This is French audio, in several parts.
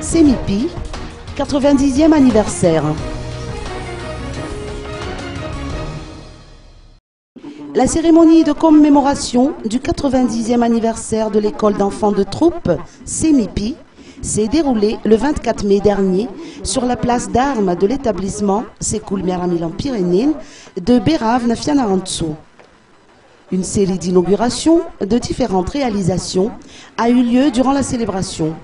CEMIPI, 90e anniversaire. La cérémonie de commémoration du 90e anniversaire de l'école d'enfants de troupe, CEMIPI, s'est déroulée le 24 mai dernier sur la place d'armes de l'établissement Sekul Milan Pyrénées de Berav Nafianarantso. Une série d'inaugurations de différentes réalisations a eu lieu durant la célébration.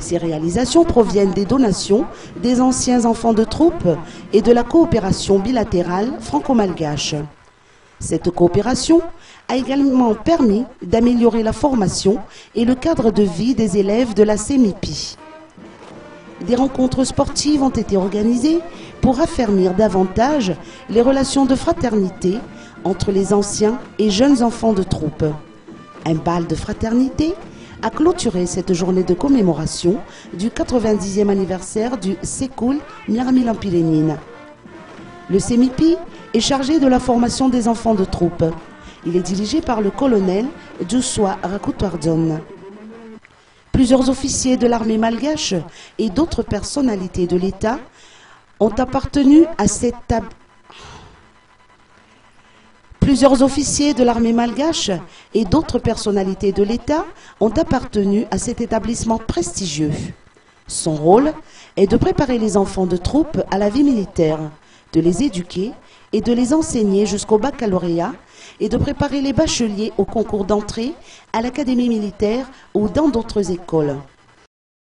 Ces réalisations proviennent des donations des anciens enfants de troupe et de la coopération bilatérale franco-malgache. Cette coopération a également permis d'améliorer la formation et le cadre de vie des élèves de la CEMIPI. Des rencontres sportives ont été organisées pour affermir davantage les relations de fraternité entre les anciens et jeunes enfants de troupe. Un bal de fraternité a clôturé cette journée de commémoration du 90e anniversaire du Sekul Miramilan Le CEMIPI est chargé de la formation des enfants de troupe. Il est dirigé par le colonel Joshua Rakutwardon. Plusieurs officiers de l'armée malgache et d'autres personnalités de l'État ont appartenu à cette Plusieurs officiers de l'armée malgache et d'autres personnalités de l'État ont appartenu à cet établissement prestigieux. Son rôle est de préparer les enfants de troupe à la vie militaire, de les éduquer et de les enseigner jusqu'au baccalauréat et de préparer les bacheliers au concours d'entrée à l'académie militaire ou dans d'autres écoles.